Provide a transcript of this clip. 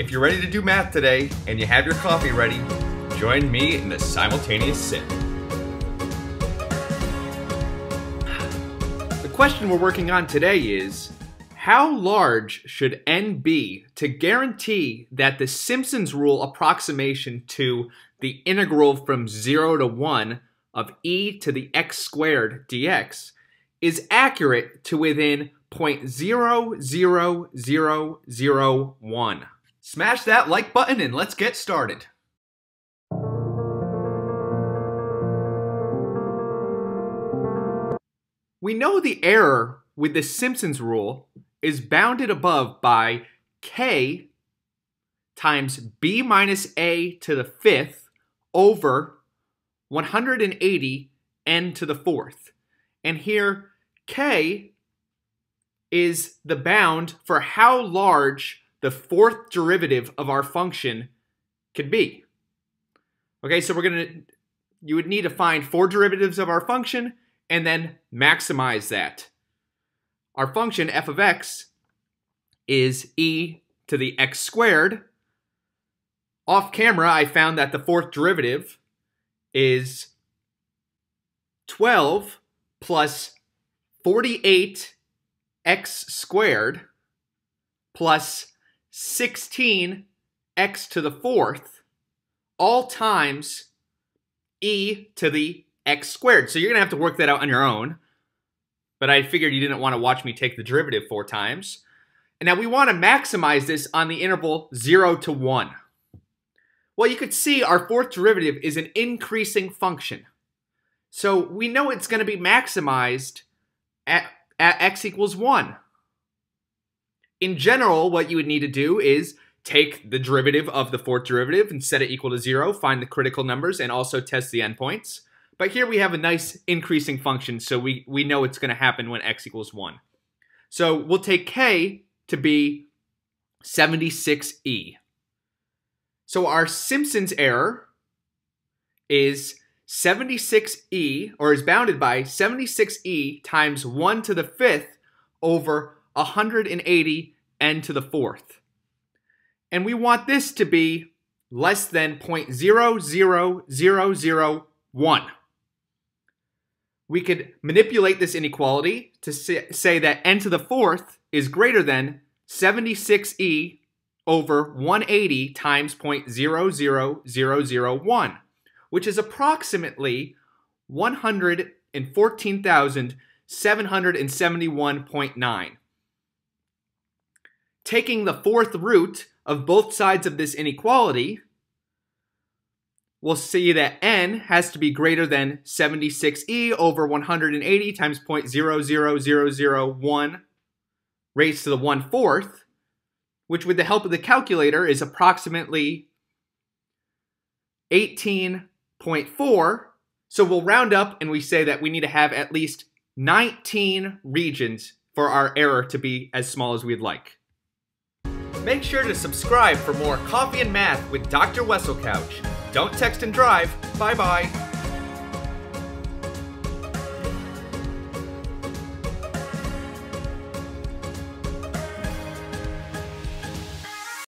If you're ready to do math today and you have your coffee ready, join me in the simultaneous sip. The question we're working on today is how large should n be to guarantee that the Simpson's rule approximation to the integral from 0 to 1 of e to the x squared dx is accurate to within 0.00001. Smash that like button and let's get started. We know the error with the Simpson's rule is bounded above by k times b minus a to the fifth over 180 n to the fourth. And here, k is the bound for how large the fourth derivative of our function could be. Okay, so we're going to, you would need to find four derivatives of our function and then maximize that. Our function f of x is e to the x squared. Off camera, I found that the fourth derivative is 12 plus 48 x squared plus 16 x to the fourth all times e to the x squared. So you're going to have to work that out on your own. But I figured you didn't want to watch me take the derivative four times. And now we want to maximize this on the interval 0 to 1. Well, you could see our fourth derivative is an increasing function. So we know it's going to be maximized at, at x equals 1. In general, what you would need to do is take the derivative of the fourth derivative and set it equal to 0, find the critical numbers, and also test the endpoints. But here we have a nice increasing function, so we, we know it's going to happen when x equals 1. So we'll take k to be 76e. So our Simpson's error is 76e, or is bounded by 76e times 1 to the fifth over 180 n to the fourth. And we want this to be less than 0.00001. We could manipulate this inequality to say that n to the fourth is greater than 76e over 180 times 0.00001, which is approximately 114,771.9. Taking the fourth root of both sides of this inequality, we'll see that n has to be greater than 76e over 180 times 0.00001 raised to the 1 fourth, which with the help of the calculator is approximately 18.4. So we'll round up and we say that we need to have at least 19 regions for our error to be as small as we'd like. Make sure to subscribe for more Coffee and Math with Dr. Weselcouch. Don't text and drive. Bye bye.